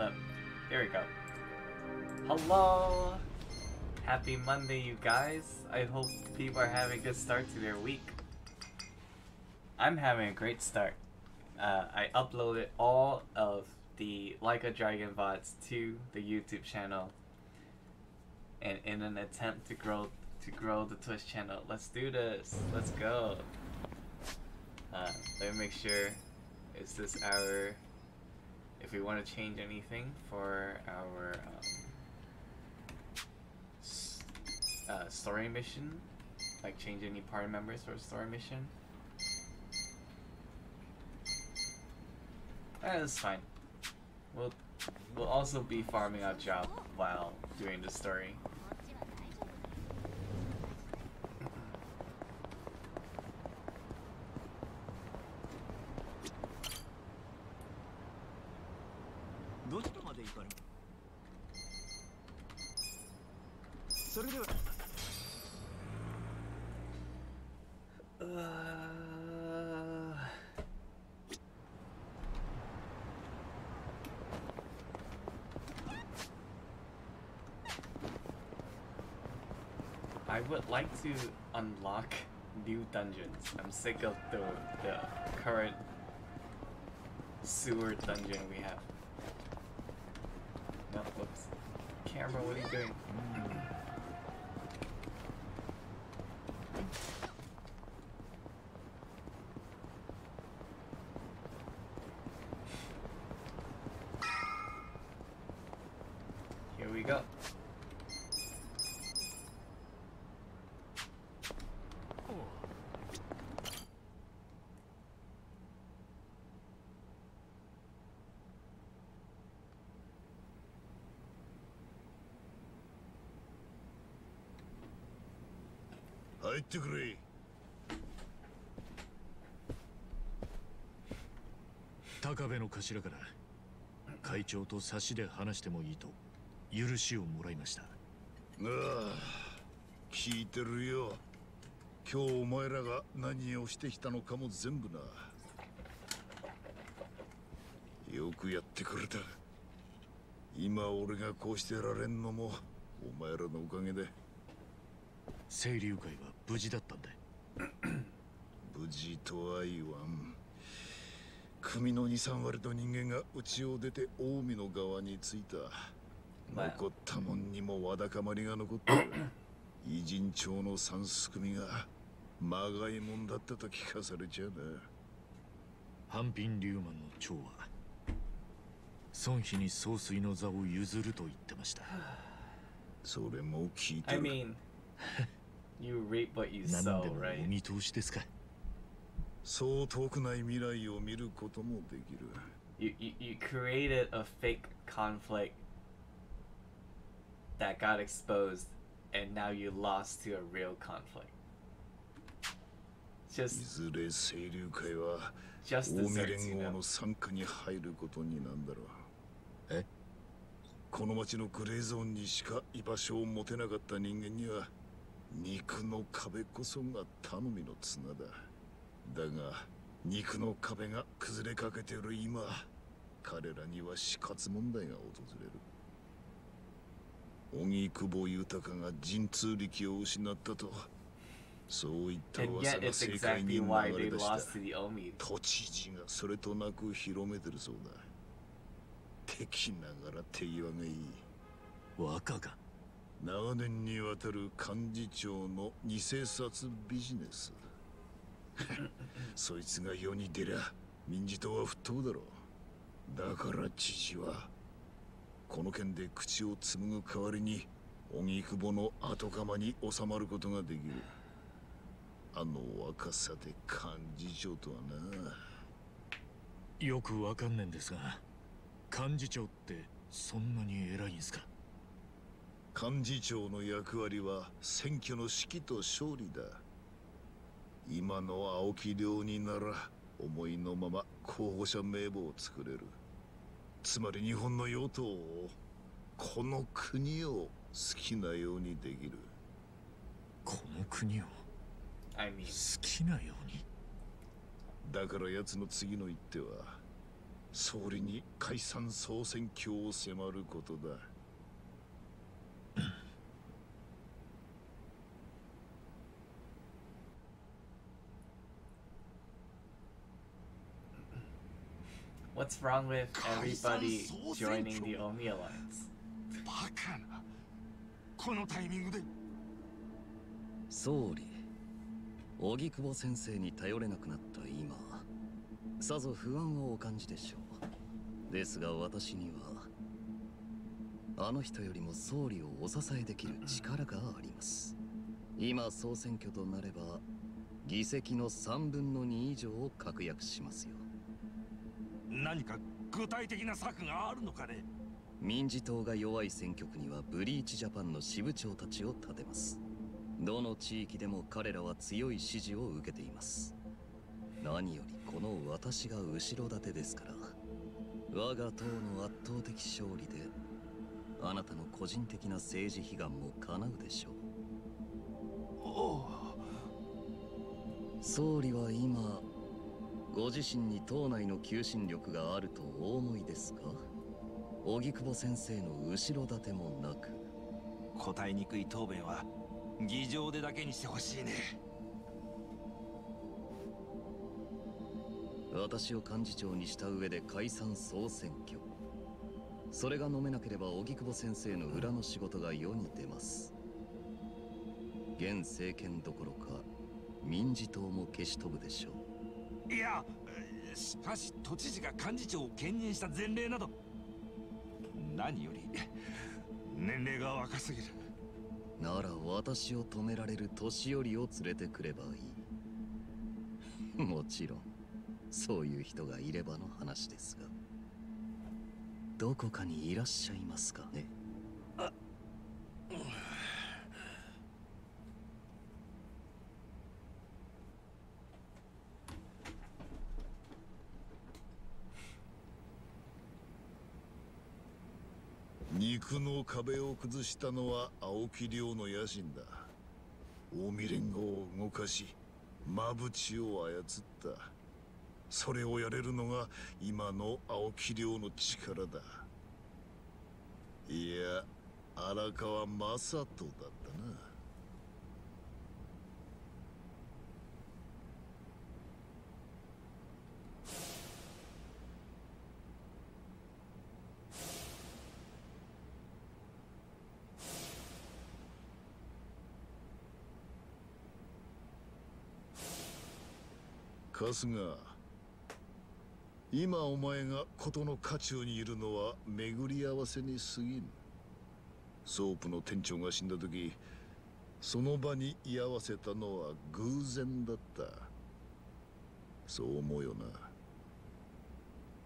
Up. There we go. Hello! Happy Monday, you guys. I hope people are having a good start to their week. I'm having a great start. Uh, I uploaded all of the Like a Dragon VODs to the YouTube channel. And in an attempt to grow to grow the Twitch channel. Let's do this. Let's go. Uh, let me make sure. Is this our if we want to change anything for our um, uh, story mission, like change any party members for a story mission. Eh, that's fine. We'll we'll also be farming our job while doing the story. I would like to unlock new dungeons. I'm sick of the the current sewer dungeon we have. No, whoops. Camera, what are you doing? ってくれ高部の頭から会長と差しで話してもいいと許しをもらいましたああ聞いてるよ今日お前らが何をしてきたのかも全部なよくやってくれた今俺がこうしてられんのもお前らのおかげで清流会は無事だったんだ 無事とは言わん。組の23割と人間が家を出て近江の側に着いた。まあ。残ったもんにもわだかまりが残ってる 偉人町の三すくみがまがいもんだったと聞かされちゃうな半品龍馬の長は孫妃に総帥の座を譲ると言ってました。それも聞いて I る。Mean, you reap what you 何 sow, でもお right? 見通しですかそう遠くない未来を見ることもできる You, you you created a fake conflict that got exposed, and now you lost to a real conflict. い Just ずれ清流会は just 近江連 you 合 know. の傘下に入ることになんだろうえこの町のグレーゾーンにしか居場所を持てなかった人間には肉の壁こそが頼みの綱だ。だが肉の壁が崩れかけている今彼らには死活問題が訪れる。荻窪豊が神通力を失ったとそういった噂が世界に流れ出した.都知事がそれとなく広めてるそうだ。敵ながら手際がいい。若が長年にわたる幹事長の偽札ビジネス。そいつが世に出りゃ民事党は吹っ飛ぶだろう。だから知事はこの件で口を紡ぐ代わりに荻窪の後釜に収まることができる。あの若さで幹事長とはな。よくわかんねえんですが幹事長ってそんなに偉いんすか？幹事長の役割は選挙の指揮と勝利だ。今の青木亮になら思いのまま候補者名簿を作れる。つまり日本の与党をこの国を好きなようにできる。この国を好きなように？だから奴の次の一手は総理に解散総選挙を迫ることだ What's wrong with everybody joining the Omi Alliance? バカな。このタイミングで。総理荻窪先生に頼れなくなった今さぞ不安をお感じでしょう。ですが私にはあの人よりも総理をお支えできる力があります。今総選挙となれば議席の3分の2以上を確約しますよ何か具体的な策があるのかね？民事党が弱い選挙区にはブリーチジャパンの支部長たちを立てます。どの地域でも彼らは強い支持を受けています。何よりこの私が後ろ盾ですから。我が党の圧倒的勝利であなたの個人的な政治悲願も叶うでしょう。お総理は今ご自身に党内の求心力があるとお思いですか？荻窪先生の後ろ盾もなく。答えにくい答弁は議場でだけにしてほしいね。私を幹事長にした上で解散総選挙。それが飲めなければ荻窪先生の裏の仕事が世に出ます。現政権どころか民事党も消し飛ぶでしょういやしかし都知事が幹事長を兼任した前例など何より年齢が若すぎる。なら私を止められる年寄りを連れてくればいい。もちろんそういう人がいればの話ですが。どこかにいらっしゃいますかね肉の壁を崩したのは青木亮の野心だ。近江連合を動かし馬淵を操った。それをやれるのが今の青木亮の力だ。いや荒川正人だったな。春日。今お前が事の渦中にいるのは巡り合わせに過ぎん。ソープの店長が死んだ時その場に居合わせたのは偶然だった。そう思うよな。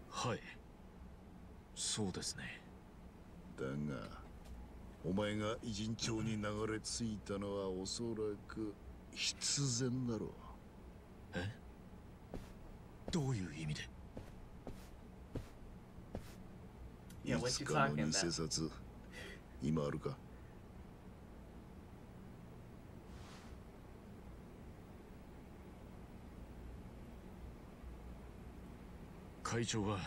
はい。そうですね。だがお前が異人町に流れ着いたのはおそらく必然だろう。え？どういう意味で？Yeah, い what つ you かの talking 偽 about? 札今あるか？会長は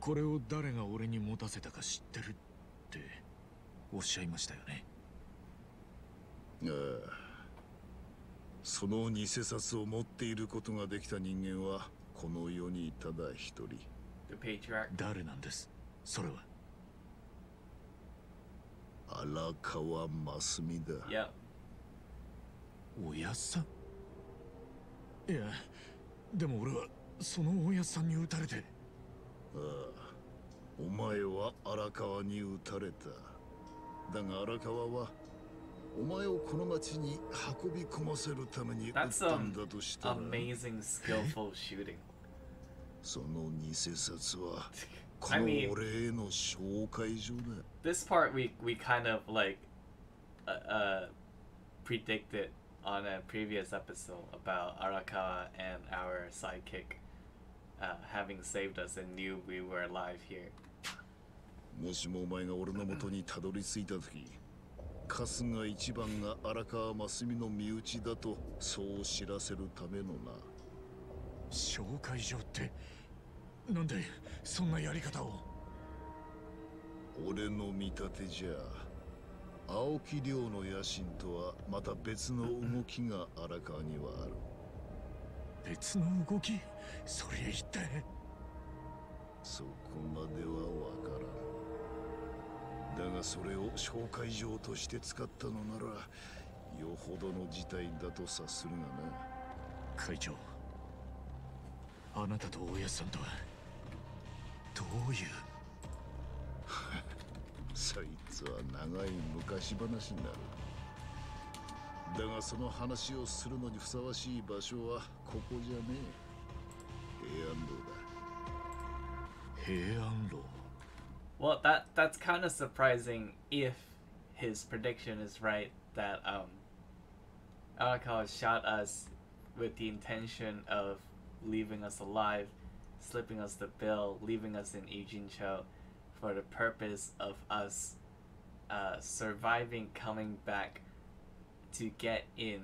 これを誰が俺に持たせたか知ってるっておっしゃいましたよね？ああ。その偽札を持っていることができた人間はこの世にただ一人.誰なんです？それは。荒川真澄だ。Yep. おやっさん。いやでも俺はそのおやっさんに撃たれて。ああ。お前は荒川に撃たれた。だが荒川はお前をこの町に運び込ませるために撃ったんだとしたら Amazing, skillful shooting. その偽札はこの俺への紹介状だ This part we we kind of like uh, uh predicted on a previous episode about Arakawa and our sidekick uh, having saved us and knew we were alive here. もしもお前が俺の元にたどり着いた時春日一番が荒川真澄の身内だとそう知らせるためのな。紹介状ってなんでそんなやり方を？俺の見立てじゃ青木亮の野心とはまた別の動きが荒川にはある。別の動き？それ一体？そこまではわからんだがそれを紹介状として使ったのならよほどの事態だと察するがな。会長あなたと大家さんとはどういう？そいつは長い昔話になる。だがその話をするのにふさわしい場所はここじゃねえ。平安堂だ。平安楼？Well, that that's kind of surprising if his prediction is right that um Arakawa shot us with the intention of leaving us alive, slipping us the bill, leaving us in Ijincho for the purpose of us uh, surviving coming back to get in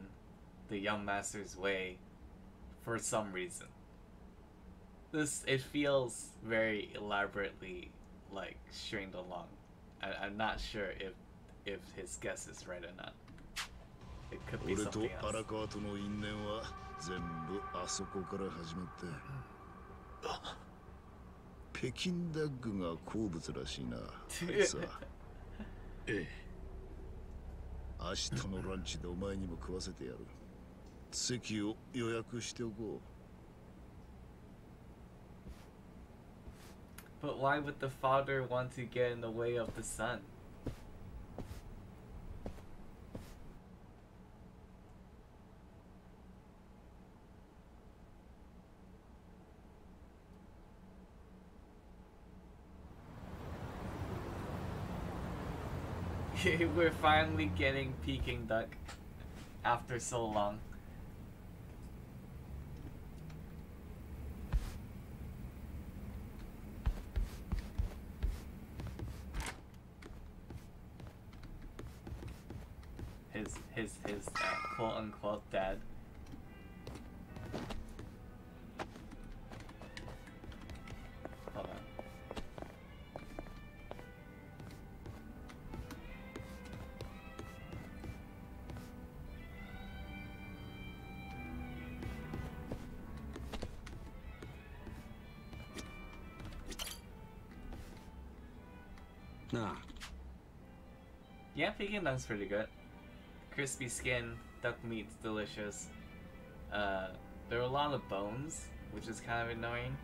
the young master's way for some reason. This it feels very elaborately like stringed along. I, I'm not sure if if his guess is right or not. It could be 俺と something 荒 else. 川との因縁は全部あそこから始まった北京ダッグが好物らしいなあいつはえ明日のランチでお前にも食わせてやる席を予約しておこ But why would the father want to get in the way of the son? We're finally getting Peking duck after so long. His his uh, quote unquote dad. Hold on. Yeah, Peking duck's pretty good. Crispy skin, duck meat's delicious. Uh, there are a lot of bones, which is kind of annoying.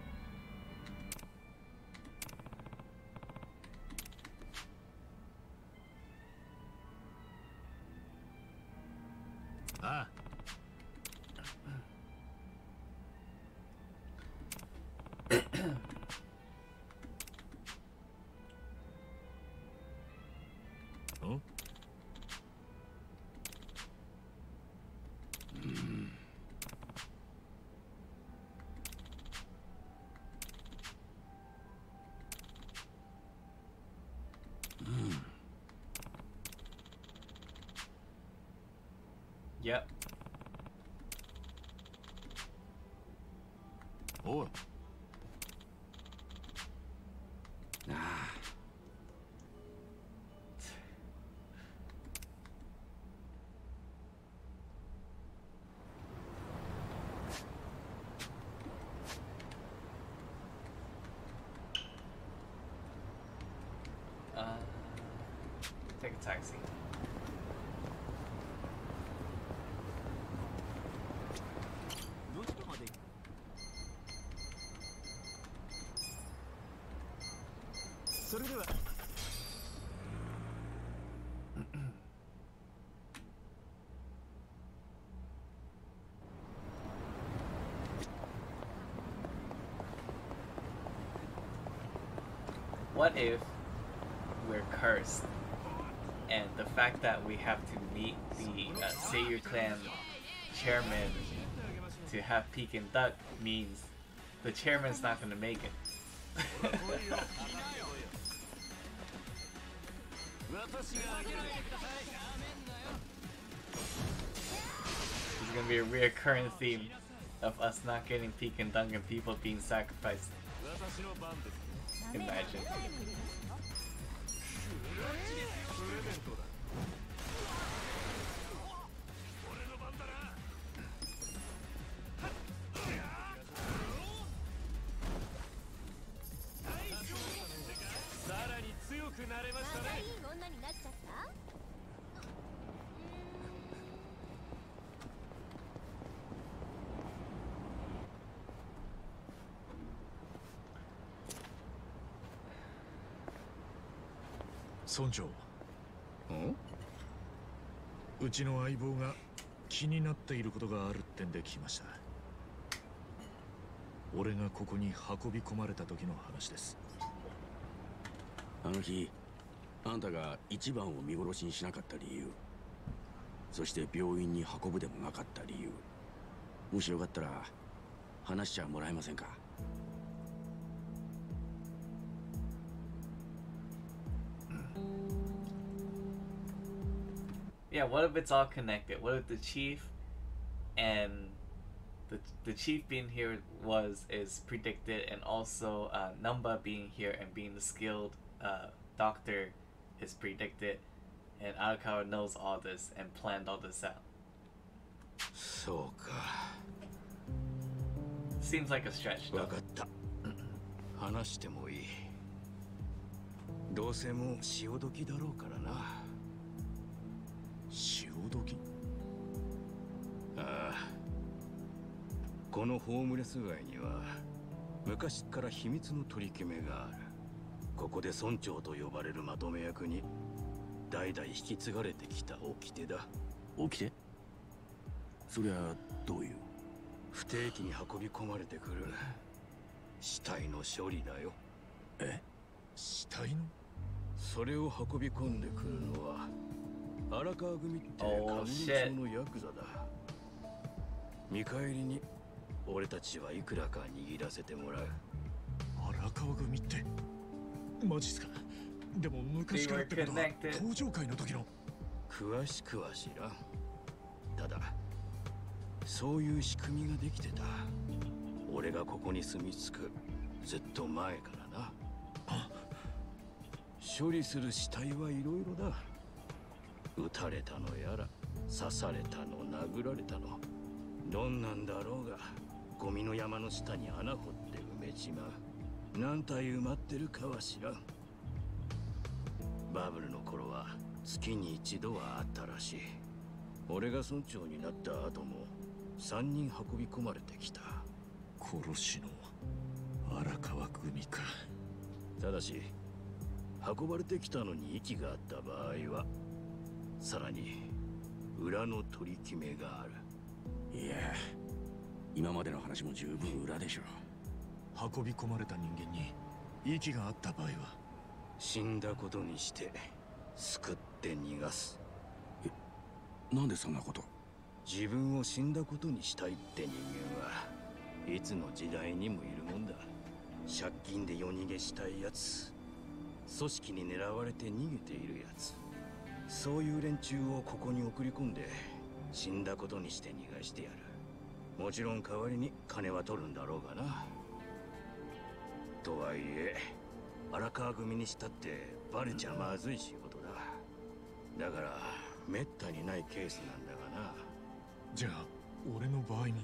Take a taxi. どちらまでそれでは What if we're cursed, and the fact that we have to meet the uh, clan chairman to have Pekin Duck means the chairman's not gonna make it. It's gonna be a reoccurring theme of us not getting Pekin Duck and people being sacrificed. Imagine. プレゼントだ俺の番だなさらに強くなれましたねまたいい女になっちゃった村長うちの相棒が気になっていることがあるってんで来ました。俺がここに運び込まれた時の話です。あの日あんたが一番を見殺しにしなかった理由。そして病院に運ぶでもなかった理由。もしよかったら話しちゃもらえませんか？Yeah, what if it's all connected? What if the chief and the the chief being here was is predicted, and also uh, Numba being here and being the skilled uh, doctor is predicted, and Arakawa knows all this and planned all this out. そうか Seems like a stretch, 分 though. かった話してもいいどうせもう潮時だろうからな 潮時？ああ。このホームレス街には昔から秘密の取り決めがある。ここで村長と呼ばれるまとめ役に代々引き継がれてきた掟だ。掟？そりゃどういう？不定期に運び込まれてくる。死体の処理だよ。え？死体の？それを運び込んでくるのは荒川組って Oh, 上村町のヤクザだ。見返りに俺たちはいくらか握らせてもらう。荒川組ってマジっすか？でも昔からってことは.登場会の時の。詳しくは知らん。ただそういう仕組みができてた。俺がここに住み着く。ずっと前からな。処理する死体はいろいろだ撃たれたのやら刺されたの殴られたのどんなんだろうがゴミの山の下に穴掘って埋めちまう。何体埋まってるかは知らん。バブルの頃は月に一度はあったらしい。俺が村長になった後も3人運び込まれてきた。殺しの荒川組か。ただし運ばれてきたのに息があった場合はさらに裏の取り決めがある。いや今までの話も十分裏でしょ。運び込まれた人間に息があった場合は死んだことにして救って逃がす。えなんでそんなこと？自分を死んだことにしたいって人間はいつの時代にもいるもんだ。借金で夜逃げしたいやつ。組織に狙われて逃げているやつそういう連中をここに送り込んで死んだことにして逃がしてやる。もちろん代わりに金は取るんだろうがな。とはいえ荒川組にしたってバレちゃまずい仕事だ。だからめったにないケースなんだがな。じゃあ俺の場合も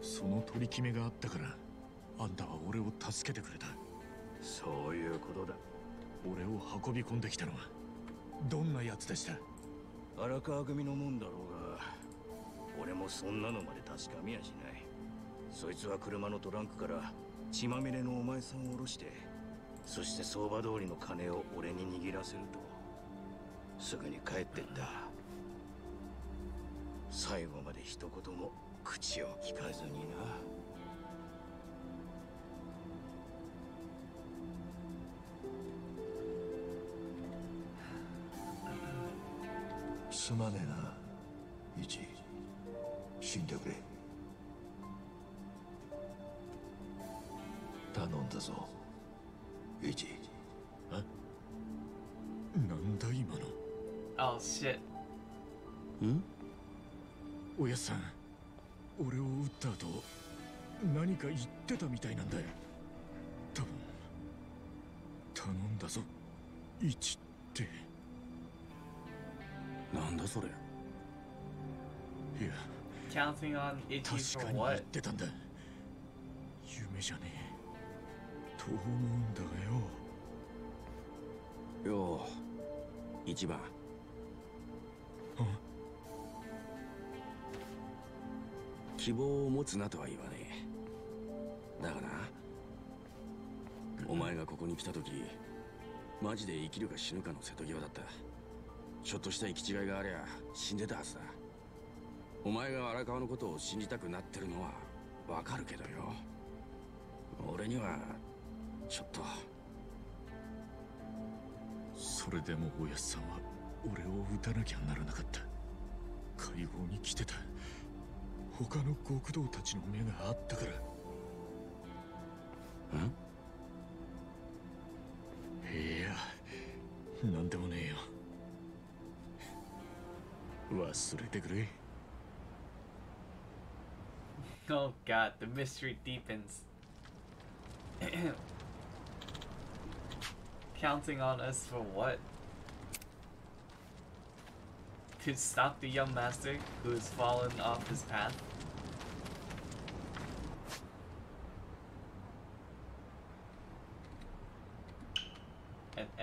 その取り決めがあったからあんたは俺を助けてくれた。そういうことだ。俺を運び込んできたのはどんなやつでした？荒川組のもんだろうが俺もそんなのまで確かめやしない。そいつは車のトランクから血まみれのお前さんを下ろしてそして相場通りの金を俺に握らせるとすぐに帰ってった。最後まで一言も口を聞かずにな。てたみたいなんだよ。多分頼んだぞ。一って。なんだそれ。いや Counting on Ichi 確かに言?ってたんだ。夢じゃねえ。と思うんだがよ。よう一番。希望を持つなとは言わねえお前がここに来た時マジで生きるか死ぬかの瀬戸際だった。ちょっとした行き違いがありゃ死んでたはずだ。お前が荒川のことを信じたくなってるのはわかるけどよ。俺にはちょっと。それでもおやっさんは俺を撃たなきゃならなかった。会合に来てた。他の極道たちの目があったから。ん？なんでもねえよ忘れてくれ Oh god, the mystery deepens. Counting on us for what? To stop the young master who has fallen off his path?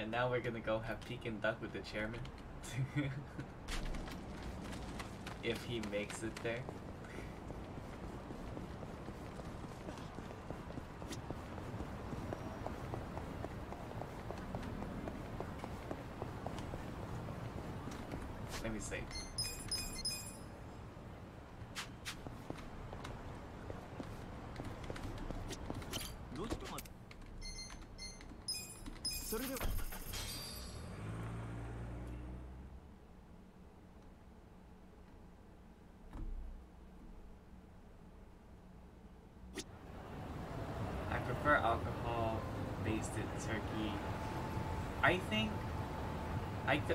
And, now we're gonna go have Pekin Duck with the chairman? if he makes it there.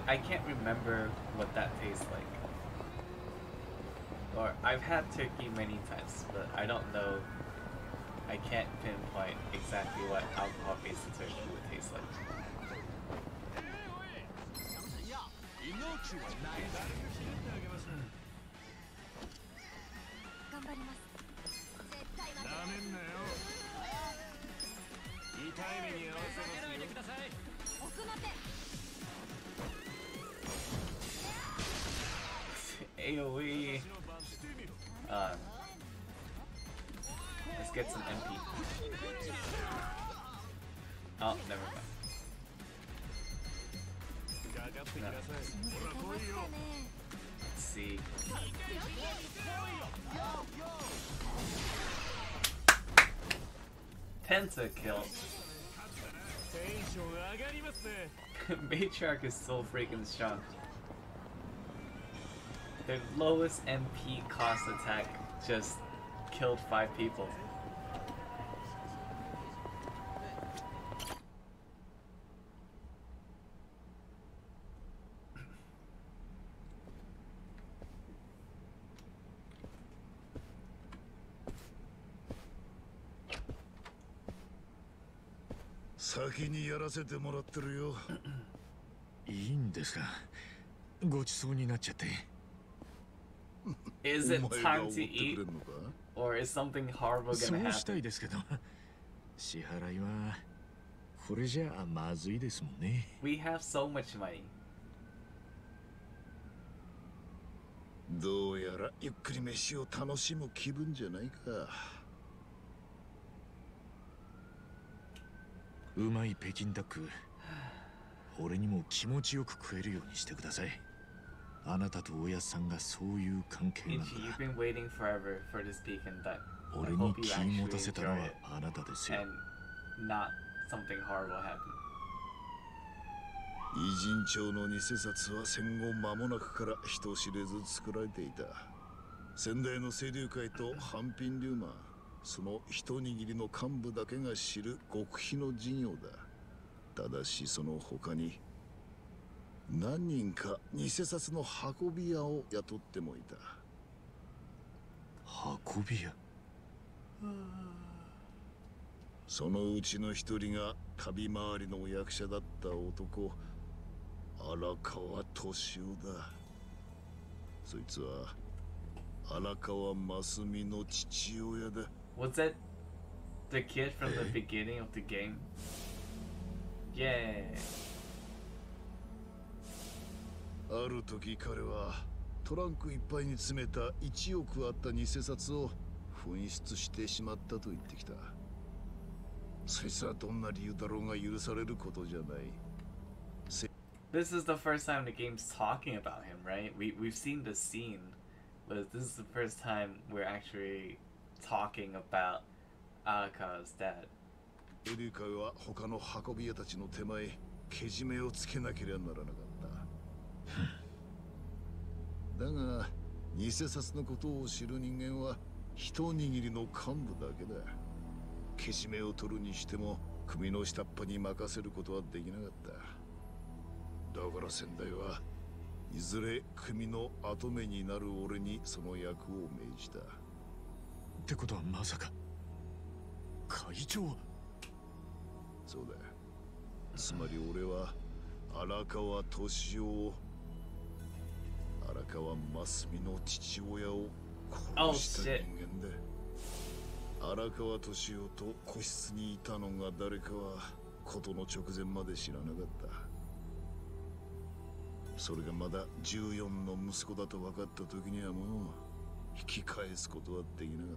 I, can't remember what that tastes like. Or I've had turkey many times, but I don't know. I can't pinpoint exactly what alcohol-based turkey would taste like. AoE. Um, uh, let's get some MP. Oh, never mind. No. Let's see. Pentakill. Matriarch is so freaking strong. Their lowest MP cost attack just killed five people. .先にやらせてもらってるよいいんですかごちそうになっちゃって Is it time to eat? Or is something horrible そ gonna うした happen? いですけど支払いはこれじゃあまずいですもんね We have so much money. どうやらゆっくり飯を楽しむ気分じゃないかうまい北京ダック俺にも気持ちよく食えるようにしてくださいあなたとおやっさんがそういう関係なんだ。俺に気 actually 持たせたのはあなたですよ.偉人帳の偽札は戦後間もなくから人知れず作られていた。先代の清流会と半品流マンその一握りの幹部だけが知る極秘の事業だ。ただしその他に何人か偽札の運び屋を雇ってもいた。運び屋？そのうちの一人が旅回りの役者だった男荒川敏夫だ。そいつは荒川真澄の父親だ。Was that the kid from the beginning of the game? Yeah. ある時彼はトランクいっぱいに詰めた1億あった偽札を紛失してしまったと言ってきたそいつはどんな理由だろうが許されることじゃない This is the first time the game's talking about him, right? We we've seen the scene, but this is the first time we're actually talking about Araka's dad. エリカは他の運び屋たちの手前けじめをつけなければならなかっただが偽札のことを知る人間は一握りの幹部だけだ。けじめを取るにしても組の下っ端に任せることはできなかった。だから先代はいずれ組の跡目になる俺にその役を命じた。ってことはまさか会長そうだ。つまり俺は荒川敏夫を荒川真澄の父親を殺した人間だ荒川敏夫と個室にいたのが誰かは事の直前まで知らなかった。それがまだ14の息子だと分かった時にはもう引き返すことはできなかっ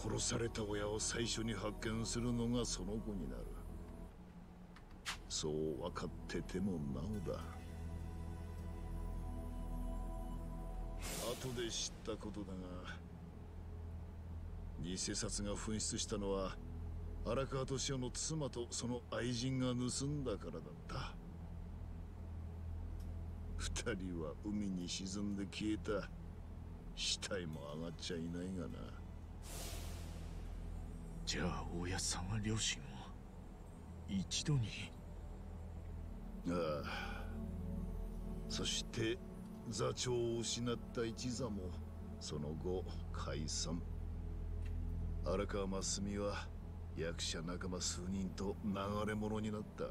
た。殺された親を最初に発見するのがその子になる。そう分かっててもなおだ後で知ったことだが偽札が紛失したのは荒川敏夫の妻とその愛人が盗んだからだった。二人は海に沈んで消えた。死体も上がっちゃいないがな。じゃあおやさんは両親を一度に。ああ。そして座長を失った一座もその後解散荒川真澄は役者仲間数人と流れ者になった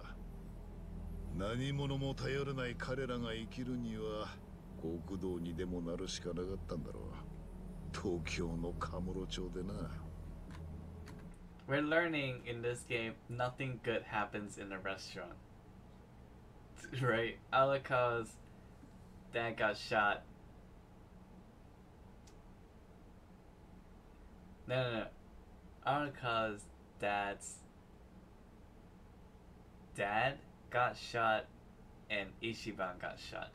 何者も頼れない彼らが生きるには極道にでもなるしかなかったんだろう東京のカムロ町でな We're learning in this game nothing good happens in a restaurant. Right? Alaka's dad got shot. No, no, no. Alaka's dad's dad got shot and Ishiban got shot.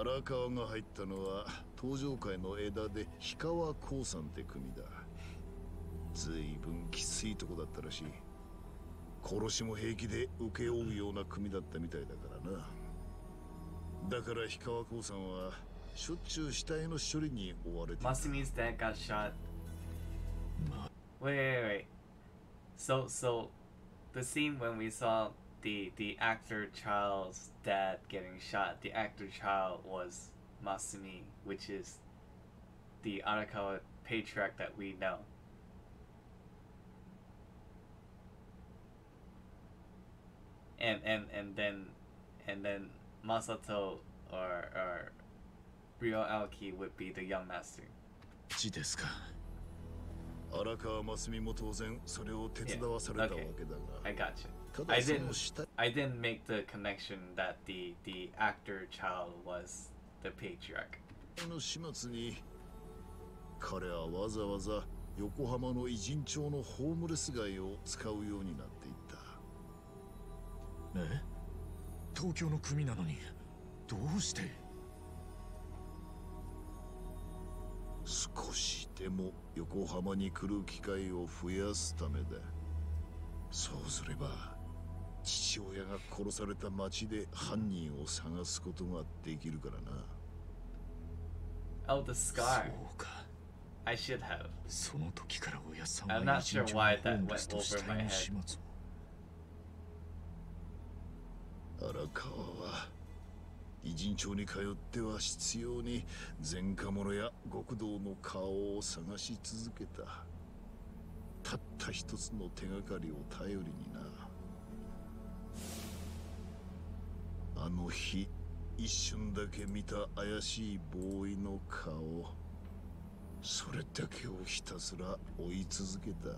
荒川が入ったのは東上界の枝で氷川興産って組だずいぶんきついとこだったらしい殺しも平気で請け負うような組だったみたいだからなだから氷川興産はしょっちゅう死体の処理に追われていた Masumi's dad got shot. Wait, wait, wait. So, so, the scene when we saw the the actor child's dad getting shot, the actor child was Masumi, which is the Arakawa patriarch that we know. And and and then and then Masato or or Ryo Aoki would be the young master. ちですか荒川真澄も当然それを手伝わされたわけだが、 I got you. ただ I そ didn't I didn't make the connection that the the actor child was the patriarch. の始末に彼はわざわざ横浜の偉人町のホームレス街を使うようになっていった。え東京の組なのにどうして？少しでも横浜に来る機会を増やすためだ。そうすれば父親が殺された町で犯人を探すことができるからな Oh, the そ scar. うか I should have. その時からおやさん I'm は not 一日 sure why that went 死 over 体 my の head. 始末を荒川は偉人町に通っては必要に前科者や極道の顔を探し続けたたった一つの手がかりを頼りになあの日一瞬だけ見た怪しいボーイの顔。それだけをひたすら追い続けた。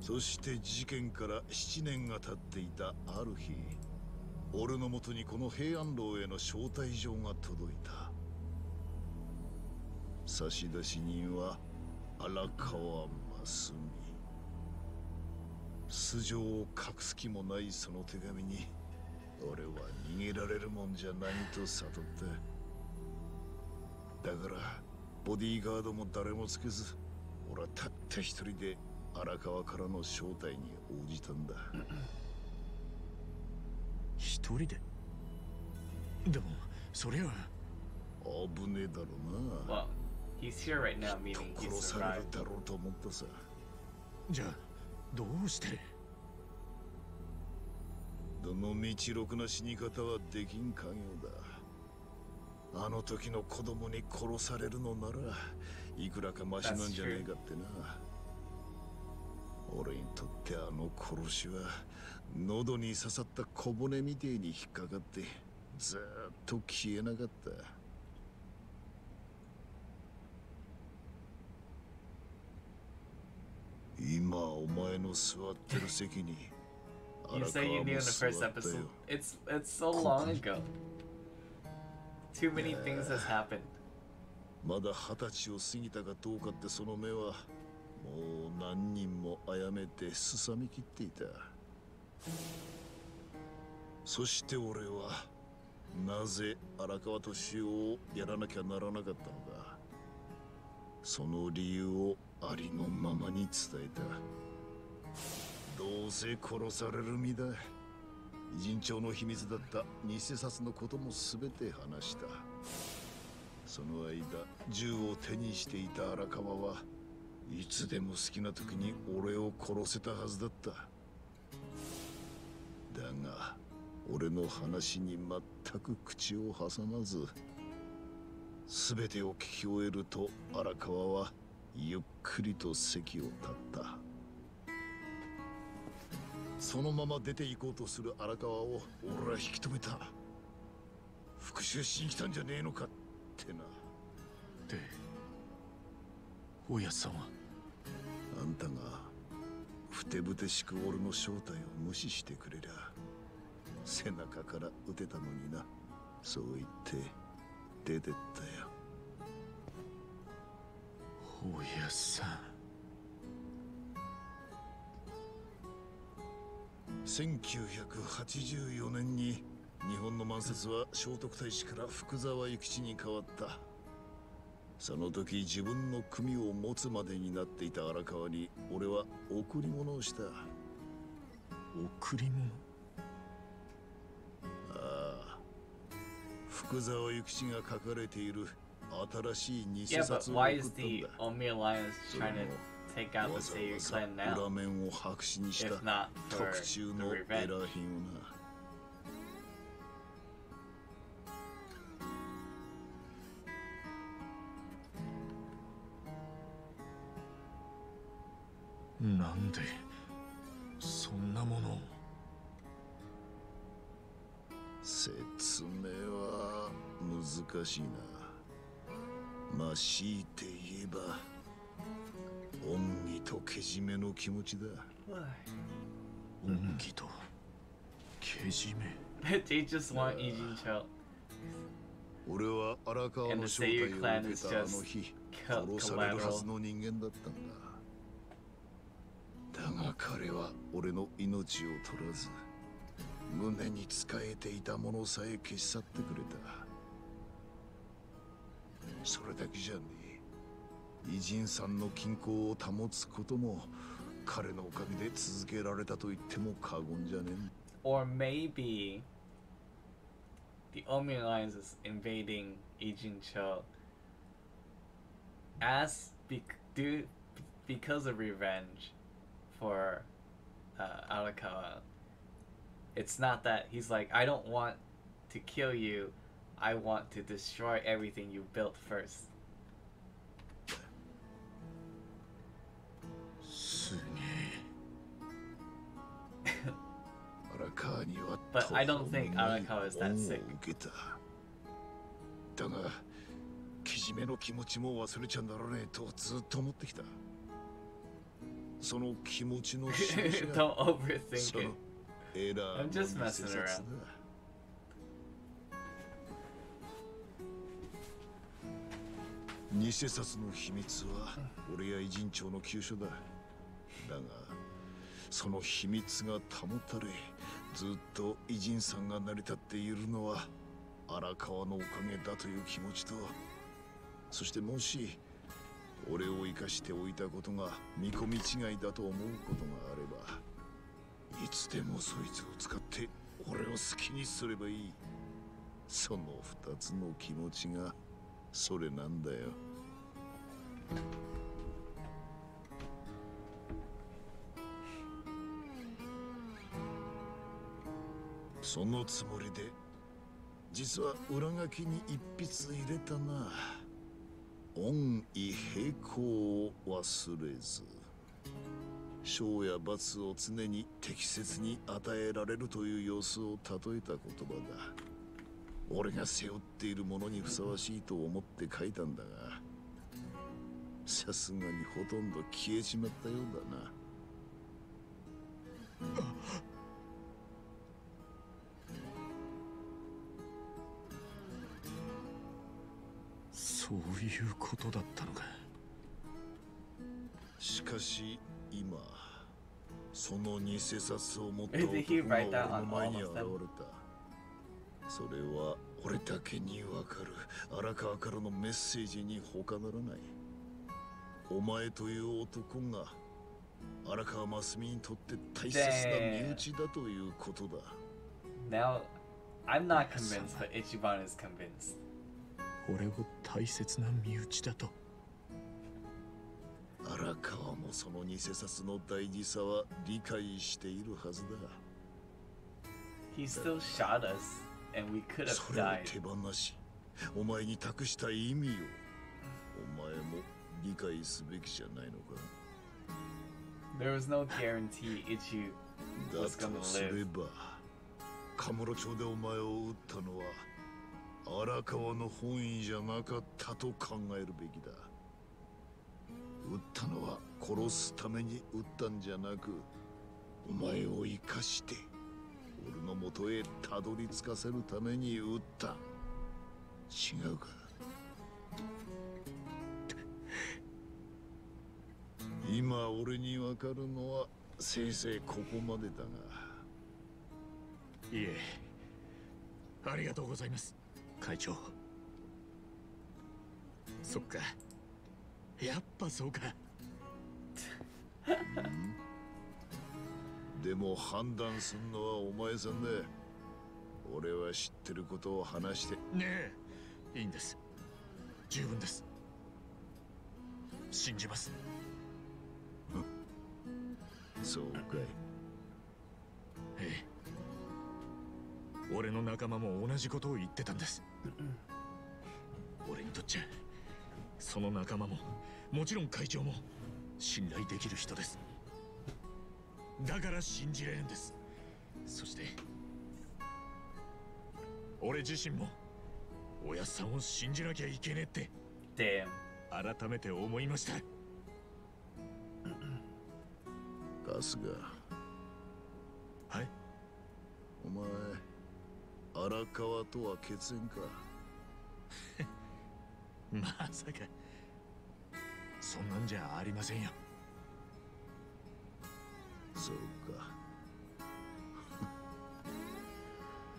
そして事件から7年が経っていたある日俺のもとにこの平安楼への招待状が届いた。差出人は荒川真澄素性を隠す気もないその手紙に俺は逃げられるもんじゃないと悟っただからボディーガードも誰もつけず俺はたった一人で荒川からの招待に応じたんだ。一人で？でもそりゃ危ねえだろうな。Well, he's here right now, meaning と he 殺され.るだろうと思ったさ。じゃあどうして？どの道ろくな死に方はできん家業だ。あの時の子供に殺されるのならいくらかマシなんじゃねえかってな。俺にとってあの殺しは喉に刺さった小骨みてえに引っかかってずっと消えなかった。今お前の座ってる席に You say you knew in the first episode. It's it's so long ago. Too many things has happened. まだ二十歳を過ぎたかどうかってその目はもう何人も殺めてすさみきっていたそして俺はなぜ荒川敏夫をやらなきゃならなかったのかその理由をありのままに伝えた。どうせ殺される身だ。人帳の秘密だった。偽札のことも全て話した。その間銃を手にしていた荒川はいつでも好きな時に俺を殺せたはずだった。だが俺の話に全く口を挟まず全てを聞き終えると荒川はゆっくりと席を立った。そのまま出て行こうとする荒川を俺は引き止めた。復讐しに来たんじゃねえのかってな。でおやさんは？あんたがふてぶてしく俺の正体を無視してくれりゃ背中から撃てたのにな。そう言って出てったよおやさん1984年に日本の満節は聖徳太子から福沢諭吉に変わった。その時自分の組を持つまでになっていた荒川に俺は贈り物をした。贈り物？ああ。福沢諭吉が書かれている新しい偽札を送ったん the だ Omi Alliance trying to take out わ the ざ Seiyu わざ clan now? 裏面を白紙にした If not for 特注 the のエ revenge. ラー品をななんでそんなものを説明は難しいなまあ強いて言えば恩義とけじめの気持ちだ。恩義とけじめ。they just want Ijin Cho 俺は荒川の正体を受けたあの日殺されるは.ずの人間だったんだ。だが彼は俺の命を取らず胸に仕えていたものさえ消し去ってくれたそれだけじゃねえ偉人さんの均衡を保つことも彼のおかげで続けられたと言っても過言じゃねえ Or maybe the Omi Alliance is invading Ijin Cho as bec due because of revenge for uh, Arakawa It's not that he's like, I don't want to kill you. I want to destroy everything you built first. すげ荒川には But I don't think 途方もない Arakawa is that 恩を sick. 受けただがけじめの気持ちも忘れちゃならねえとずっと思ってきたその気持ちの印が don't overthink そ it. のエラー I'm just の messing 偽札だ around. 偽札の秘密は俺や偉人長の急所だ。だがその秘密が保たれずっと偉人さんが成り立っているのは荒川のおかげだという気持ちとそしてもし俺を生かしておいたことが見込み違いだと思うことがあればいつでもそいつを使って俺を好きにすればいい。その二つの気持ちがそれなんだよ。そのつもりで実は裏書きに一筆入れたな。恩義平行を忘れず。賞や罰を常に適切に与えられるという様子を例えた言葉だ。俺が背負っているものにふさわしいと思って書いたんだがさすがにほとんど消えちまったようだな。そういうことだったのか。しかし今その偽札を持った男が俺の前に現れ?たそれは俺だけにわかる。荒川からのメッセージに他ならない。お前という男が荒川真澄にとって大切な身内だということだ。Now, I'm not convinced, but Ichiban is convinced. 俺を大切な身内だと。荒川もその偽札の大事さは理解しているはずだ。He still shot us, and we could have それを.手放しお前に託した意味をお前も理解すべきじゃないのか？There was no guarantee Ichi だ was と gonna live. ばカムロ町でお前を撃ったのは荒川の本意じゃなかったと考えるべきだ撃ったのは殺すために撃ったんじゃなくお前を生かして俺のもとへたどり着かせるために撃った。違うか。今俺にわかるのはせいぜいここまでだが。いえ。ありがとうございます。会長。そっか。やっぱそうか でも判断すんのはお前さんだ。俺は知ってることを話して。ねえ。いいんです。十分です。信じます。そうかい。ええ。俺の仲間も同じことを言ってたんです。俺にとっちゃその仲間ももちろん会長も信頼できる人ですだから信じれるんです。そして俺自身もおやっさんを信じなきゃいけねえって Damn. 改めて思いました。春日。はい。お前荒川とは血縁か？まさかそんなんじゃありませんよそうか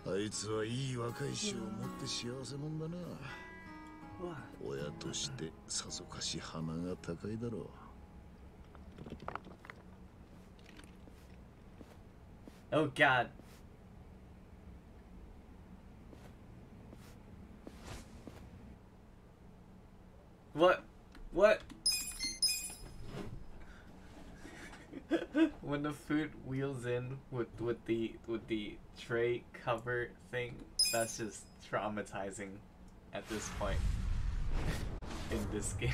あいつはいい若い衆を持って幸せもんだな親としてさぞかし鼻が高いだろう Oh god. What? What? The food wheels in with with the with the tray cover thing, that's just traumatizing at this point in this game.